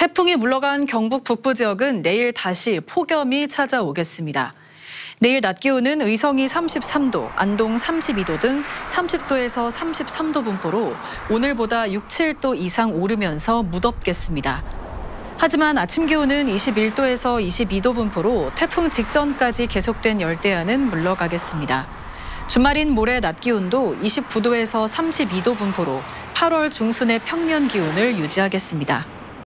태풍이 물러간 경북 북부 지역은 내일 다시 폭염이 찾아오겠습니다. 내일 낮 기온은 의성이 33도, 안동 32도 등 30도에서 33도 분포로 오늘보다 6, 7도 이상 오르면서 무덥겠습니다. 하지만 아침 기온은 21도에서 22도 분포로 태풍 직전까지 계속된 열대야는 물러가겠습니다. 주말인 모레 낮 기온도 29도에서 32도 분포로 8월 중순의 평년 기온을 유지하겠습니다.